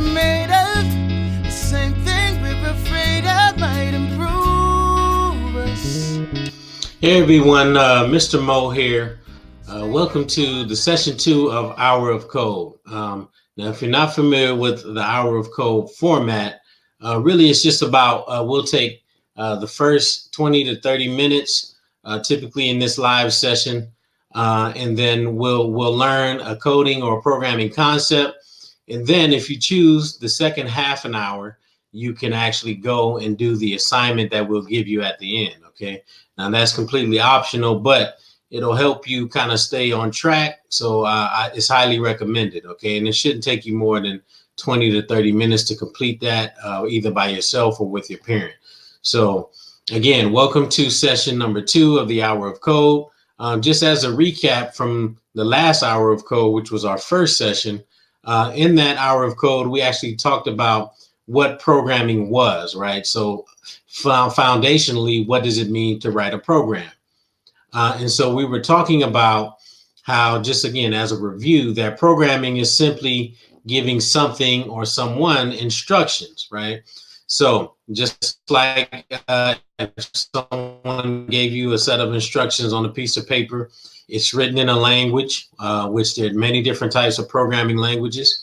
we're made of. The same thing we're afraid of might improve us. Hey everyone, uh, Mr. Mo here. Uh, welcome to the session two of Hour of Code. Um, now, if you're not familiar with the Hour of Code format, uh, really it's just about uh, we'll take uh, the first 20 to 30 minutes, uh, typically in this live session, uh, and then we'll we'll learn a coding or programming concept. And then, if you choose the second half an hour, you can actually go and do the assignment that we'll give you at the end. Okay. Now that's completely optional, but it'll help you kind of stay on track. So uh, I, it's highly recommended. Okay. And it shouldn't take you more than 20 to 30 minutes to complete that, uh, either by yourself or with your parent. So again, welcome to session number two of the Hour of Code. Um, just as a recap from the last Hour of Code, which was our first session, uh, in that Hour of Code, we actually talked about what programming was, right? So foundationally, what does it mean to write a program? Uh, and so we were talking about how, just again, as a review, that programming is simply giving something or someone instructions, right? So just like uh, if someone gave you a set of instructions on a piece of paper, it's written in a language, uh, which there are many different types of programming languages.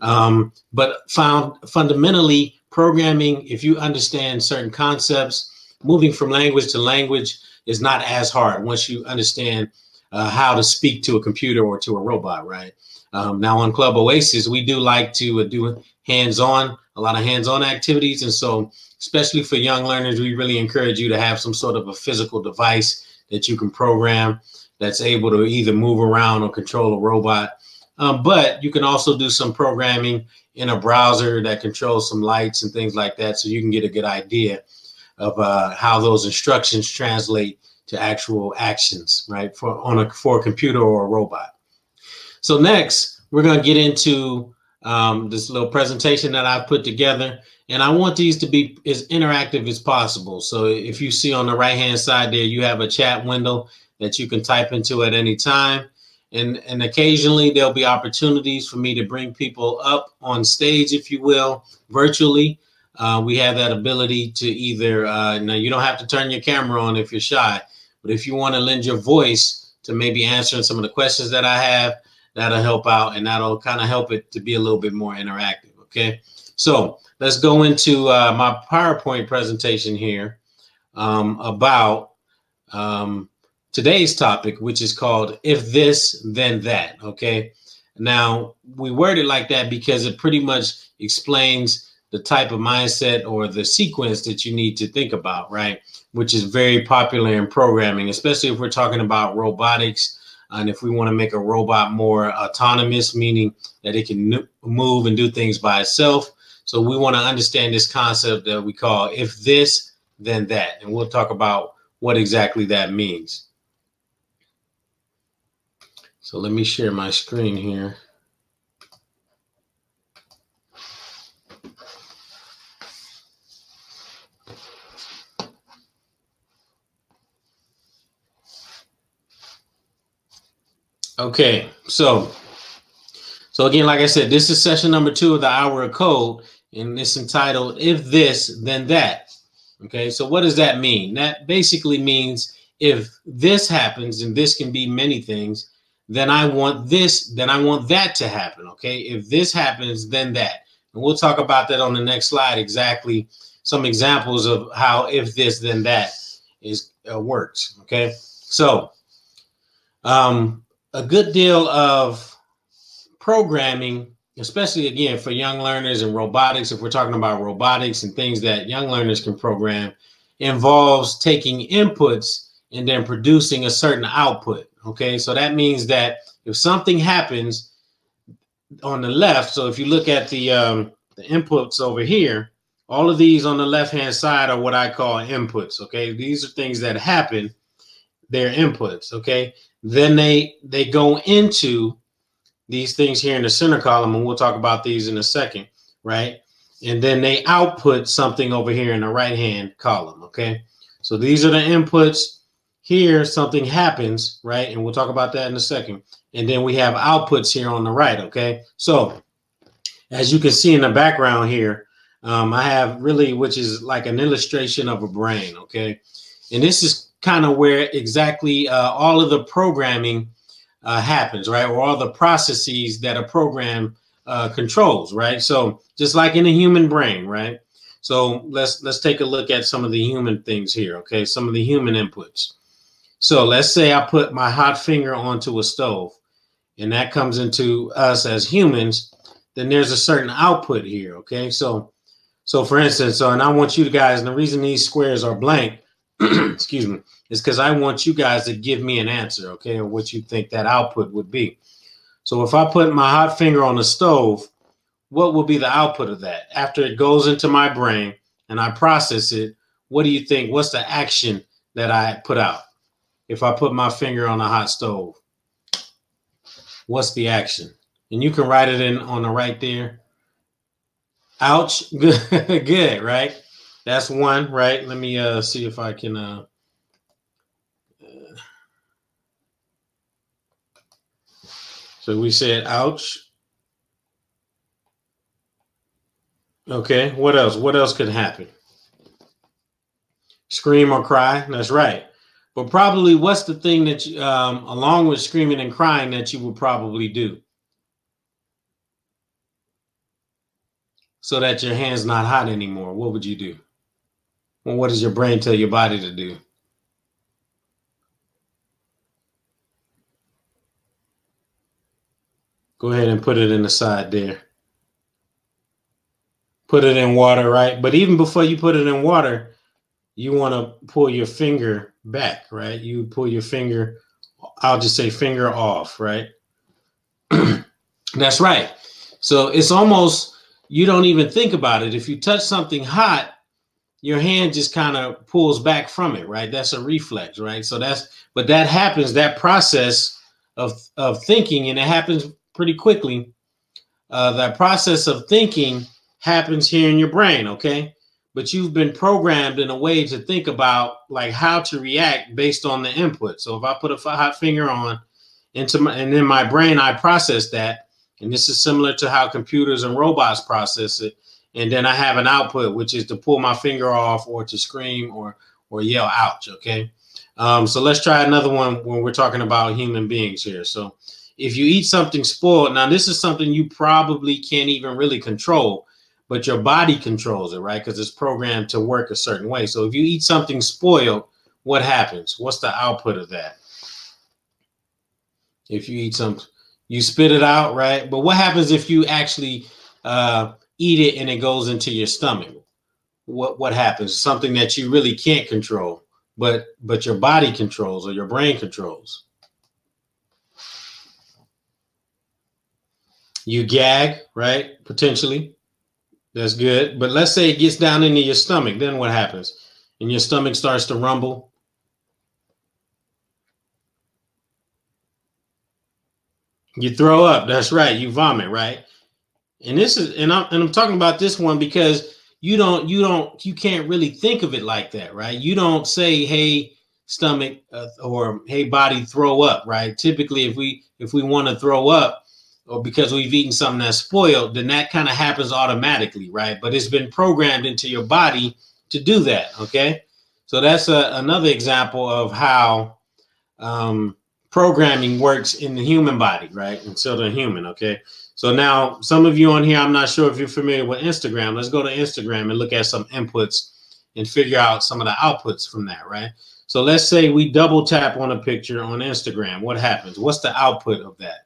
Um, but found fundamentally, programming, if you understand certain concepts, moving from language to language is not as hard once you understand uh, how to speak to a computer or to a robot, right? Um, now on Club Oasis, we do like to uh, do hands-on, a lot of hands-on activities. And so especially for young learners, we really encourage you to have some sort of a physical device that you can program that's able to either move around or control a robot. Um, but you can also do some programming in a browser that controls some lights and things like that. So you can get a good idea of uh, how those instructions translate to actual actions, right? For on a for a computer or a robot. So next, we're going to get into um, this little presentation that I put together. And I want these to be as interactive as possible. So if you see on the right hand side there, you have a chat window that you can type into at any time. And, and occasionally there'll be opportunities for me to bring people up on stage, if you will, virtually. Uh, we have that ability to either, uh, now you don't have to turn your camera on if you're shy, but if you want to lend your voice to maybe answering some of the questions that I have, that'll help out and that'll kind of help it to be a little bit more interactive. Okay. So let's go into uh, my PowerPoint presentation here um, about um, today's topic, which is called If This, Then That. Okay. Now, we word it like that because it pretty much explains the type of mindset or the sequence that you need to think about, right? Which is very popular in programming, especially if we're talking about robotics and if we want to make a robot more autonomous, meaning that it can move and do things by itself. So we want to understand this concept that we call if this, then that. And we'll talk about what exactly that means. So let me share my screen here. Okay, so so again, like I said, this is session number two of the hour of code, and it's entitled "If This, Then That." Okay, so what does that mean? That basically means if this happens, and this can be many things, then I want this, then I want that to happen. Okay, if this happens, then that, and we'll talk about that on the next slide. Exactly, some examples of how if this, then that is uh, works. Okay, so um, a good deal of programming, especially again for young learners and robotics, if we're talking about robotics and things that young learners can program, involves taking inputs and then producing a certain output. Okay, so that means that if something happens on the left, so if you look at the um, the inputs over here, all of these on the left hand side are what I call inputs. Okay, these are things that happen. They're inputs. Okay, then they they go into these things here in the center column, and we'll talk about these in a second, right? And then they output something over here in the right hand column. Okay, so these are the inputs. Here, something happens, right? And we'll talk about that in a second. And then we have outputs here on the right. Okay, so as you can see in the background here, um, I have really, which is like an illustration of a brain, okay? And this is kind of where exactly uh, all of the programming uh, happens, right? Or all the processes that a program uh, controls, right? So just like in a human brain, right? So let's let's take a look at some of the human things here, okay? Some of the human inputs. So let's say I put my hot finger onto a stove, and that comes into us as humans. Then there's a certain output here, okay? So so for instance, so and I want you guys, and the reason these squares are blank, excuse me, is because I want you guys to give me an answer, okay, or what you think that output would be. So if I put my hot finger on the stove, what will be the output of that? After it goes into my brain and I process it, what do you think? What's the action that I put out? If I put my finger on a hot stove, what's the action? And you can write it in on the right there. Ouch. Good, good, right? That's one, right? Let me uh see if I can uh, uh so we said ouch. Okay, what else? What else could happen? Scream or cry? That's right. But probably what's the thing that you, um, along with screaming and crying that you would probably do? So that your hand's not hot anymore. What would you do? Well, what does your brain tell your body to do? Go ahead and put it in the side there. Put it in water, right? But even before you put it in water, you want to pull your finger back, right? You pull your finger, I'll just say finger off, right? That's right. So it's almost, you don't even think about it. If you touch something hot, your hand just kind of pulls back from it, right? That's a reflex, right? So that's, but that happens, that process of, of thinking, and it happens pretty quickly. Uh, that process of thinking happens here in your brain, okay? But you've been programmed in a way to think about like how to react based on the input. So if I put a hot finger on into my, and in my brain, I process that. And this is similar to how computers and robots process it and then I have an output, which is to pull my finger off or to scream or or yell ouch. Okay. Um, so let's try another one when we're talking about human beings here. So if you eat something spoiled, now this is something you probably can't even really control, but your body controls it, right? Because it's programmed to work a certain way. So if you eat something spoiled, what happens? What's the output of that? If you eat some, you spit it out, right? But what happens if you actually uh, eat it and it goes into your stomach what what happens something that you really can't control but but your body controls or your brain controls you gag right potentially that's good. But let's say it gets down into your stomach. Then what happens? And your stomach starts to rumble? You throw up. That's right. You vomit right? And this is and I'm and I'm talking about this one because you don't you don't you can't really think of it like that, right? You don't say, "Hey, stomach," uh, or "Hey, body, throw up," right? Typically, if we if we want to throw up, or because we've eaten something that's spoiled, then that kind of happens automatically, right? But it's been programmed into your body to do that. Okay, so that's a, another example of how um, programming works in the human body, right? So the human. Okay. So now some of you on here, I'm not sure if you're familiar with Instagram. Let's go to Instagram and look at some inputs and figure out some of the outputs from that, right? So let's say we double tap on a picture on Instagram. What happens? What's the output of that?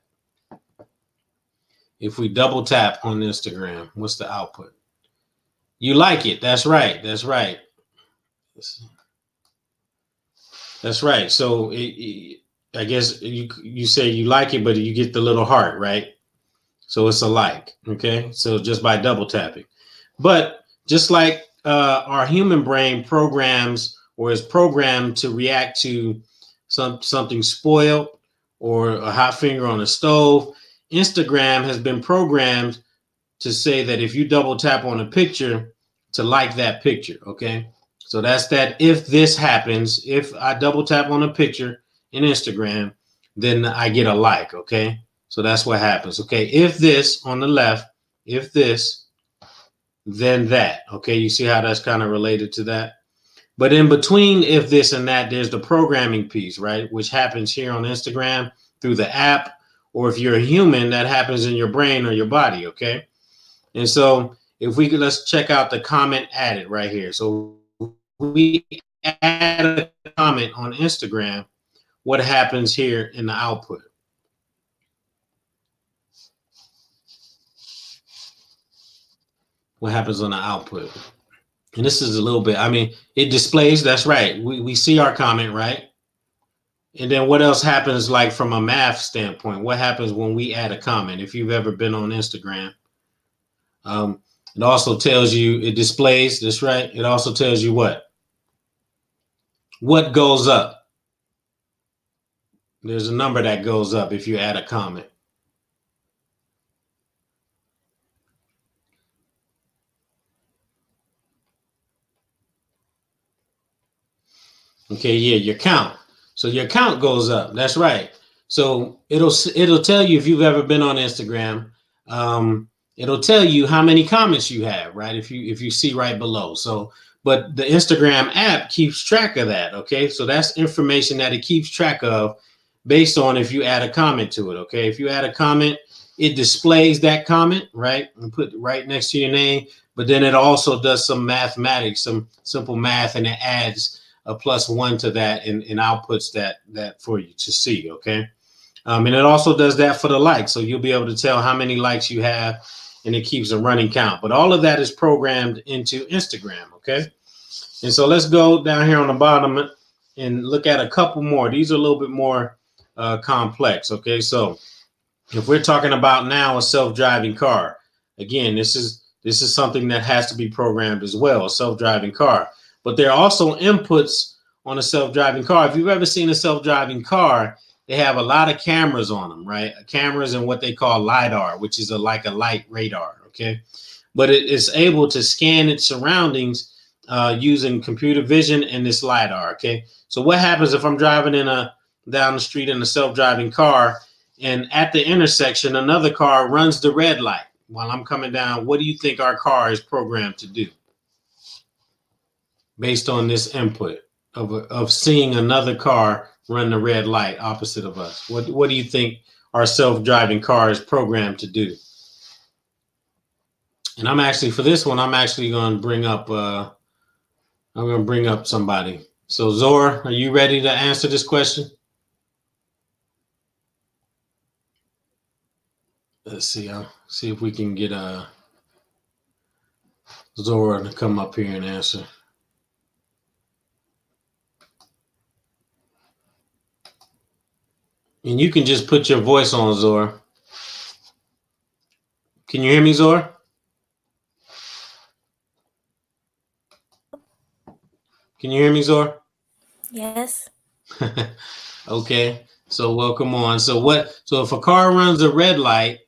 If we double tap on Instagram, what's the output? You like it. That's right. That's right. That's right. So it, it, I guess you you say you like it, but you get the little heart, right? So it's a like, okay? So just by double tapping. But just like uh, our human brain programs or is programmed to react to some something spoiled or a hot finger on a stove, Instagram has been programmed to say that if you double tap on a picture, to like that picture, okay? So that's that if this happens, if I double tap on a picture in Instagram, then I get a like, okay? So that's what happens. Okay. If this on the left if this, then that. Okay, you see how that's kind of related to that? But in between if this and that, there's the programming piece, right? Which happens here on Instagram through the app, or if you're a human, that happens in your brain or your body, okay? And so if we could let's check out the comment added right here. So we add a comment on Instagram, what happens here in the output? What happens on the output? And this is a little bit, I mean, it displays, that's right. We, we see our comment, right? And then what else happens like from a math standpoint? What happens when we add a comment? If you've ever been on Instagram, um, it also tells you, it displays, this right. It also tells you what? What goes up? There's a number that goes up if you add a comment. Okay, yeah, your count. So your count goes up. That's right. So it'll it'll tell you if you've ever been on Instagram. Um, it'll tell you how many comments you have, right? If you if you see right below. So, but the Instagram app keeps track of that. Okay, so that's information that it keeps track of based on if you add a comment to it. Okay, if you add a comment, it displays that comment, right, and put right next to your name. But then it also does some mathematics, some simple math, and it adds a plus one to that and, and outputs that that for you to see. Okay. Um, and it also does that for the likes. So you'll be able to tell how many likes you have and it keeps a running count. But all of that is programmed into Instagram. Okay. And so let's go down here on the bottom and look at a couple more. These are a little bit more uh, complex. Okay. So if we're talking about now a self-driving car, again, this is this is something that has to be programmed as well, a self-driving car but there are also inputs on a self-driving car. If you've ever seen a self-driving car, they have a lot of cameras on them, right? Cameras and what they call lidar, which is a like a light radar. Okay, but it is able to scan its surroundings uh, using computer vision and this lidar. Okay, so what happens if I'm driving in a down the street in a self-driving car, and at the intersection another car runs the red light while I'm coming down? What do you think our car is programmed to do? Based on this input of, of seeing another car run the red light opposite of us? What, what do you think our self-driving car is programmed to do? And I'm actually, for this one, I'm actually going to bring up, uh, I'm going to bring up somebody. So Zora, are you ready to answer this question? Let's see. I'll see if we can get uh, Zora to come up here and answer. And you can just put your voice on, Zor. Can you hear me, Zor? Can you hear me, Zor? Yes. okay. So welcome on. So what so if a car runs a red light,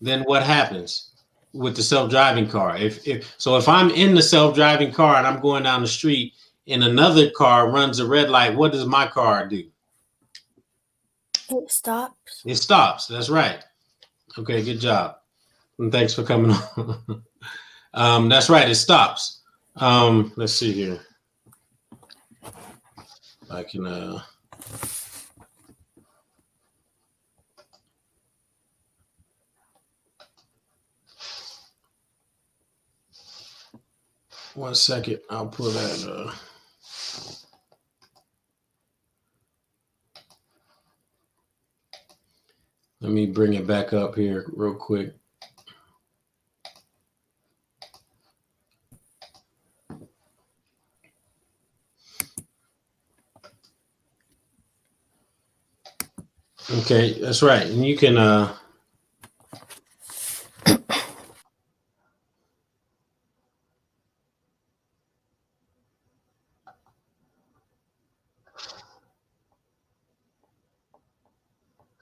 then what happens with the self-driving car? If if so if I'm in the self-driving car and I'm going down the street and another car runs a red light, what does my car do? It stops. It stops. That's right. Okay, good job. And thanks for coming on. um, that's right. It stops. Um, let's see here. I can. Uh, one second. I'll pull that. Uh, Let me bring it back up here real quick. Okay, that's right. And you can uh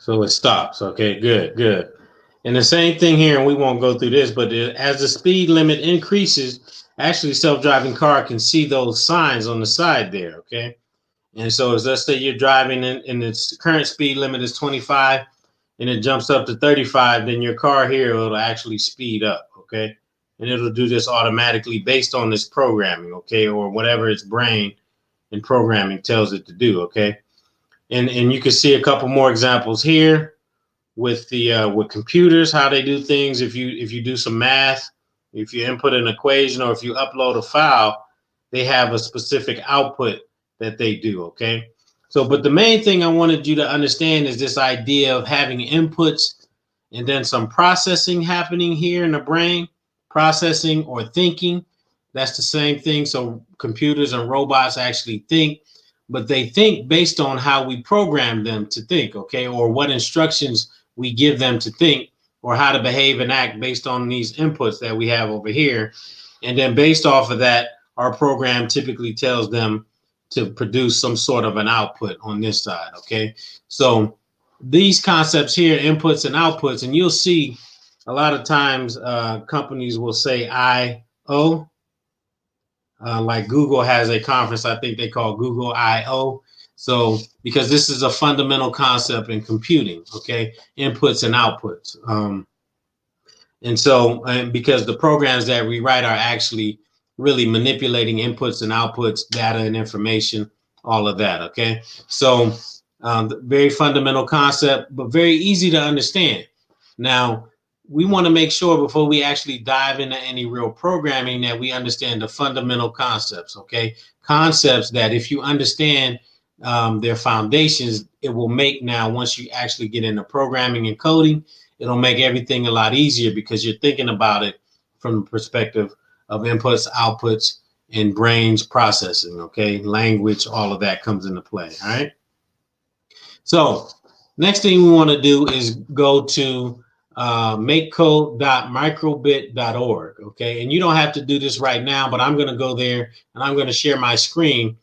So it stops. Okay, good, good. And the same thing here, and we won't go through this, but as the speed limit increases, actually self-driving car can see those signs on the side there, okay? And so as let's say you're driving and, and its current speed limit is 25 and it jumps up to 35, then your car here will actually speed up, okay? And it'll do this automatically based on this programming, okay, or whatever its brain and programming tells it to do, okay? And and you can see a couple more examples here with the uh, with computers, how they do things. If you if you do some math, if you input an equation or if you upload a file, they have a specific output that they do, okay? So, but the main thing I wanted you to understand is this idea of having inputs and then some processing happening here in the brain, processing or thinking. That's the same thing. So computers and robots actually think, but they think based on how we program them to think, okay, or what instructions we give them to think or how to behave and act based on these inputs that we have over here. And then based off of that, our program typically tells them to produce some sort of an output on this side. Okay. So these concepts here, inputs and outputs, and you'll see a lot of times uh, companies will say I/O. Uh, like Google has a conference, I think they call Google I/O. So because this is a fundamental concept in computing, okay, inputs and outputs. Um, and so, and because the programs that we write are actually really manipulating inputs and outputs, data and information, all of that. Okay. So, um, very fundamental concept, but very easy to understand. Now, we want to make sure before we actually dive into any real programming that we understand the fundamental concepts. Okay. Concepts that if you understand um, their foundations, it will make now, once you actually get into programming and coding, it'll make everything a lot easier because you're thinking about it from the perspective of inputs, outputs, and brains processing. Okay, language, all of that comes into play. All right. So next thing we want to do is go to uh, makecode.microbit.org. Okay, and you don't have to do this right now, but I'm going to go there and I'm going to share my screen,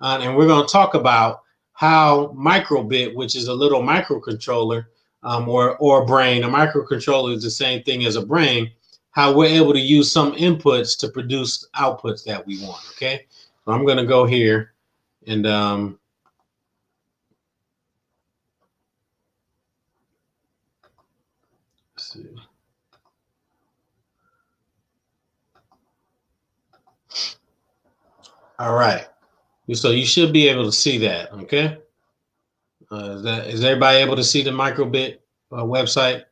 uh, and we're going to talk about how microbit, which is a little microcontroller, um, or or brain. A microcontroller is the same thing as a brain how we're able to use some inputs to produce outputs that we want. Okay, so I'm going to go here and um, All right. So you should be able to see that. Okay. Uh, is that is everybody able to see the microbit uh, website?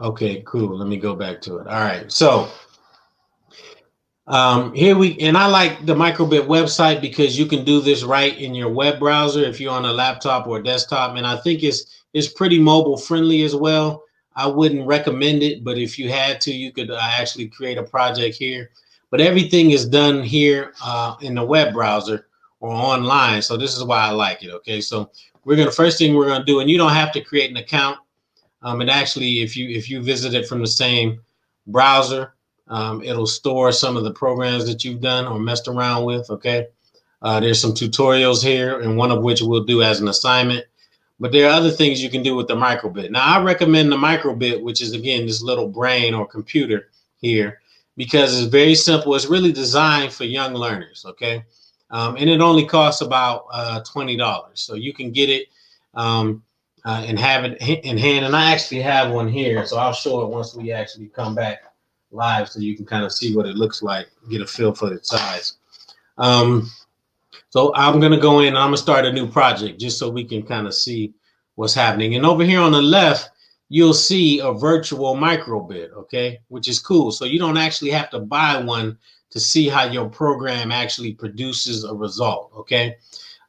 Okay, cool. Let me go back to it. All right. So um, here we, and I like the microbit website because you can do this right in your web browser if you're on a laptop or a desktop. And I think it's, it's pretty mobile friendly as well. I wouldn't recommend it, but if you had to, you could uh, actually create a project here. But everything is done here uh, in the web browser or online. So this is why I like it. Okay. So we're going to, first thing we're going to do, and you don't have to create an account um, and actually, if you if you visit it from the same browser, um, it'll store some of the programs that you've done or messed around with. Okay, uh, there's some tutorials here, and one of which we'll do as an assignment. But there are other things you can do with the microbit. Now, I recommend the microbit, which is again this little brain or computer here, because it's very simple. It's really designed for young learners. Okay, um, and it only costs about uh, twenty dollars, so you can get it. Um, uh, and have it in hand. And I actually have one here, so I'll show it once we actually come back live, so you can kind of see what it looks like, get a feel for its size. Um, so I'm gonna go in. I'm gonna start a new project just so we can kind of see what's happening. And over here on the left, you'll see a virtual microbit, okay, which is cool. So you don't actually have to buy one to see how your program actually produces a result, okay?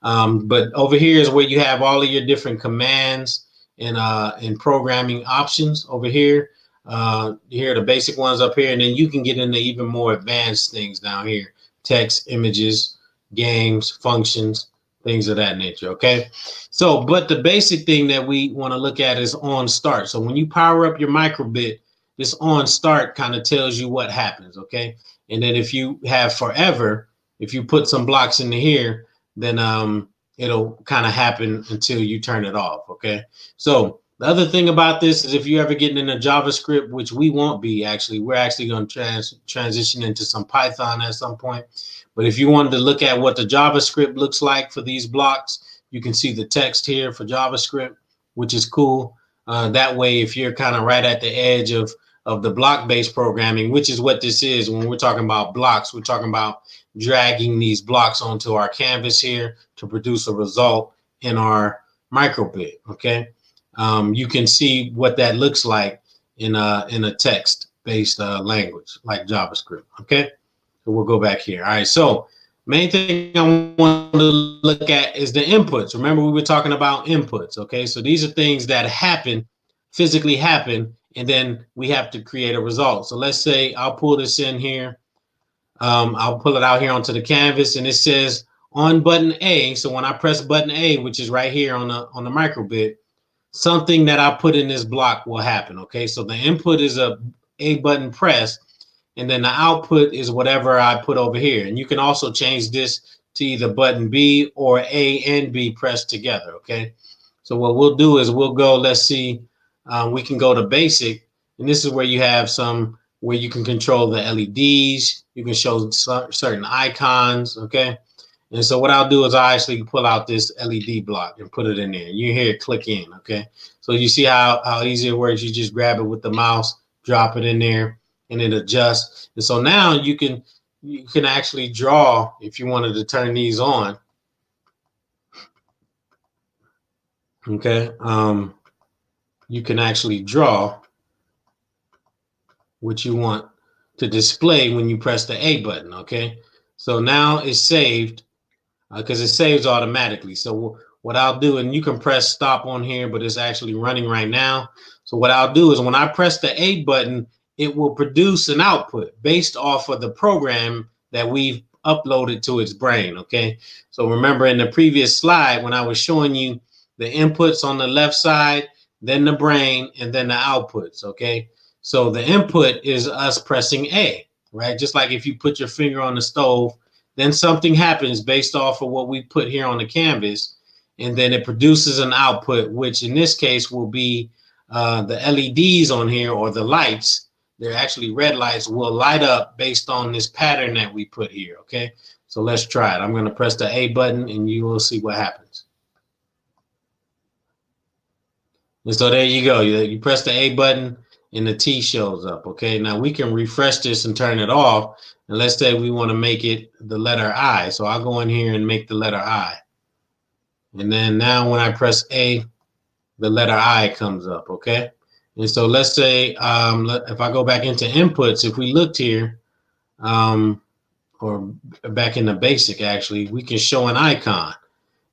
Um, but over here is where you have all of your different commands and uh, and programming options over here. Uh, here are the basic ones up here, and then you can get into even more advanced things down here: text, images, games, functions, things of that nature. Okay. So, but the basic thing that we want to look at is on start. So when you power up your microbit, this on start kind of tells you what happens. Okay. And then if you have forever, if you put some blocks into here, then um, it'll kind of happen until you turn it off. Okay. So the other thing about this is if you're ever getting into JavaScript, which we won't be actually, we're actually going to trans transition into some Python at some point. But if you wanted to look at what the JavaScript looks like for these blocks, you can see the text here for JavaScript, which is cool. Uh, that way, if you're kind of right at the edge of of the block-based programming, which is what this is when we're talking about blocks, we're talking about dragging these blocks onto our canvas here to produce a result in our microbit. Okay, um, you can see what that looks like in a in a text-based uh, language like JavaScript. Okay, we'll go back here. All right, so main thing I want to look at is the inputs. Remember, we were talking about inputs. Okay, so these are things that happen, physically happen, and then we have to create a result. So let's say I'll pull this in here. Um, I'll pull it out here onto the canvas, and it says on button A. So when I press button A, which is right here on the on the microbit, something that I put in this block will happen. Okay, so the input is a A button press and then the output is whatever I put over here. And you can also change this to either button B or A and B pressed together, okay? So what we'll do is we'll go, let's see, um, we can go to basic, and this is where you have some, where you can control the LEDs, you can show certain icons, okay? And so what I'll do is I actually pull out this LED block and put it in there. You hear it click in, okay? So you see how, how easy it works. You just grab it with the mouse, drop it in there, and it adjusts. And so now you can you can actually draw if you wanted to turn these on. Okay, um, you can actually draw what you want to display when you press the A button. Okay, so now it's saved because uh, it saves automatically. So what I'll do, and you can press stop on here, but it's actually running right now. So what I'll do is when I press the A button, it will produce an output based off of the program that we've uploaded to its brain. Okay. So remember in the previous slide, when I was showing you the inputs on the left side, then the brain, and then the outputs. Okay. So the input is us pressing A, right? Just like if you put your finger on the stove, then something happens based off of what we put here on the canvas. And then it produces an output, which in this case will be uh, the LEDs on here or the lights they're actually red lights will light up based on this pattern that we put here, okay? So let's try it. I'm gonna press the A button and you will see what happens. And so there you go. You, you press the A button and the T shows up, okay? Now we can refresh this and turn it off. And let's say we wanna make it the letter I. So I'll go in here and make the letter I. And then now when I press A, the letter I comes up, okay? And so let's say um, if I go back into inputs, if we looked here, um, or back in the basic actually, we can show an icon.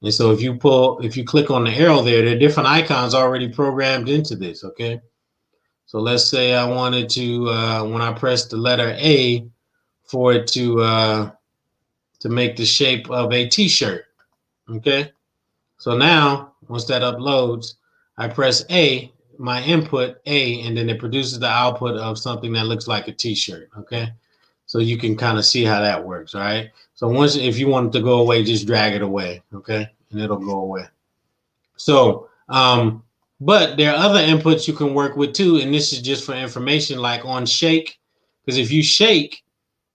And so if you pull, if you click on the arrow there, there are different icons already programmed into this, okay? So let's say I wanted to, uh, when I press the letter A, for it to uh, to make the shape of a t-shirt, okay? So now, once that uploads, I press A, my input A, and then it produces the output of something that looks like a t-shirt, okay? So you can kind of see how that works, all right? So once, if you want it to go away, just drag it away, okay? And it'll go away. So, um, but there are other inputs you can work with too, and this is just for information, like on shake, because if you shake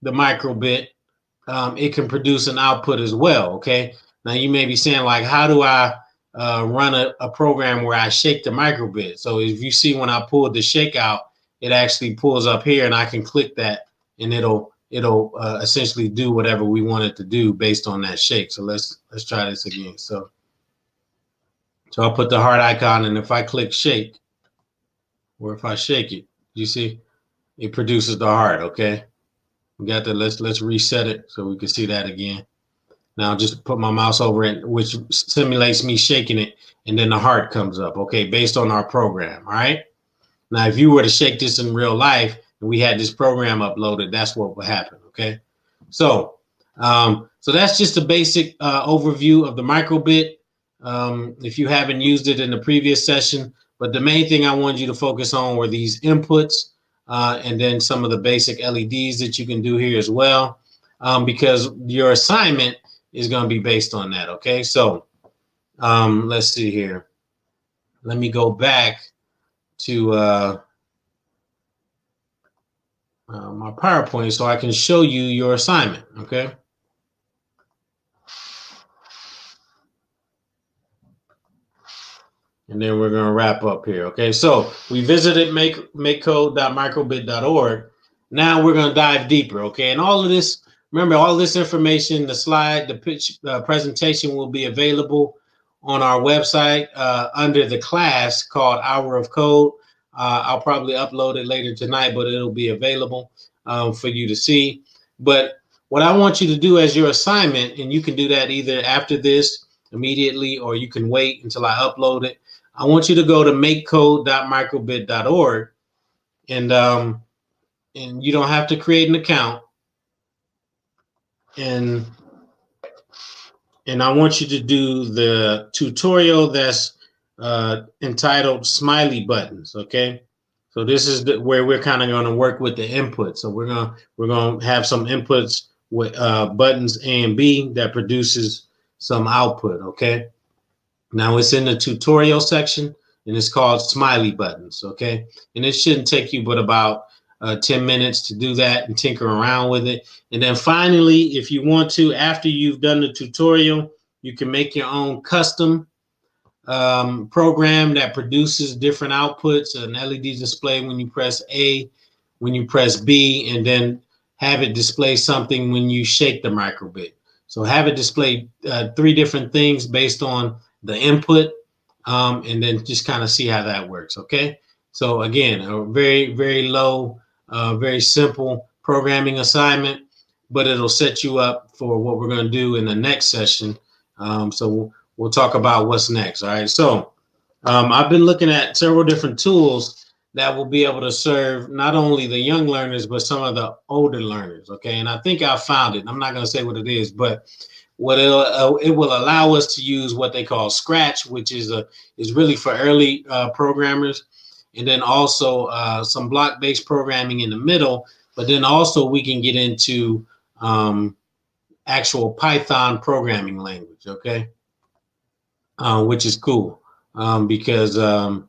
the microbit, um, it can produce an output as well, okay? Now you may be saying like, how do I uh, run a, a program where I shake the microbit. So if you see when I pulled the shake out, it actually pulls up here and I can click that and it'll it'll uh, essentially do whatever we want it to do based on that shake. So let's let's try this again. So so I'll put the heart icon and if I click shake or if I shake it, you see it produces the heart, okay? We got that. Let's let's reset it so we can see that again. Now just put my mouse over it, which simulates me shaking it, and then the heart comes up, okay, based on our program, all right? Now, if you were to shake this in real life and we had this program uploaded, that's what would happen, okay? So, um, so that's just a basic uh, overview of the microbit. Um, if you haven't used it in the previous session, but the main thing I wanted you to focus on were these inputs uh, and then some of the basic LEDs that you can do here as well. Um, because your assignment is going to be based on that. Okay, so um, let's see here. Let me go back to uh, uh, my PowerPoint so I can show you your assignment. Okay. and then we're gonna wrap up here. Okay, so we visited make makecode.microbit.org. Now we're gonna dive deeper. Okay, and all of this, remember, all this information, the slide, the pitch, uh, presentation will be available on our website uh, under the class called Hour of Code. Uh, I'll probably upload it later tonight, but it'll be available um, for you to see. But what I want you to do as your assignment, and you can do that either after this immediately or you can wait until I upload it. I want you to go to makecode.microbit.org and um, and you don't have to create an account. And and I want you to do the tutorial that's uh, entitled Smiley Buttons. Okay, so this is the, where we're kind of going to work with the input. So we're gonna we're gonna have some inputs with uh, buttons A and B that produces some output. Okay, now it's in the tutorial section and it's called Smiley Buttons. Okay, and it shouldn't take you but about uh, 10 minutes to do that and tinker around with it. And then finally, if you want to, after you've done the tutorial, you can make your own custom um, program that produces different outputs, an LED display when you press A, when you press B, and then have it display something when you shake the microbit. So have it display uh, three different things based on the input, um, and then just kind of see how that works. Okay. So again, a very, very low uh, very simple programming assignment, but it'll set you up for what we're going to do in the next session. Um, so we'll, we'll, talk about what's next. All right. So um, I've been looking at several different tools that will be able to serve not only the young learners, but some of the older learners. Okay. And I think I found it. I'm not going to say what it is, but what uh, it will allow us to use what they call Scratch, which is a is really for early uh, programmers and then also uh, some block-based programming in the middle. But then also we can get into um, actual Python programming language, okay? Uh, which is cool um, because um,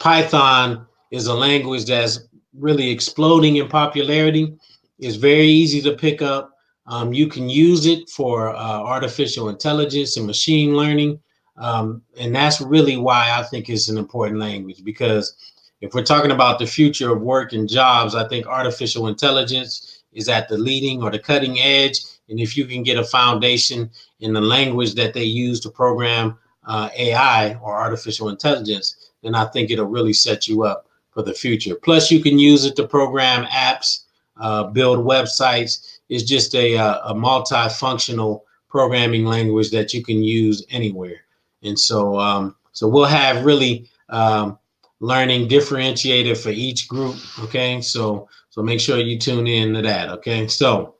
Python is a language that's really exploding in popularity. It's very easy to pick up. Um, you can use it for uh, artificial intelligence and machine learning. Um, and that's really why I think it's an important language because if we're talking about the future of work and jobs, I think artificial intelligence is at the leading or the cutting edge. And if you can get a foundation in the language that they use to program uh, AI or artificial intelligence, then I think it'll really set you up for the future. Plus, you can use it to program apps, uh, build websites. It's just a, uh, a multifunctional programming language that you can use anywhere. And so, um, so we'll have really um, learning differentiated for each group. Okay, so so make sure you tune in to that. Okay, so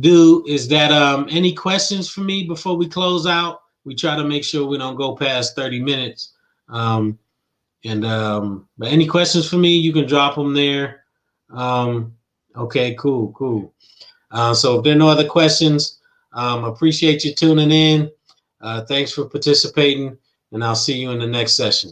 do is that um, any questions for me before we close out? We try to make sure we don't go past 30 minutes. Um, and um, but any questions for me, you can drop them there. Um, okay, cool, cool. Uh, so if there are no other questions, um, appreciate you tuning in. Uh, thanks for participating, and I'll see you in the next session.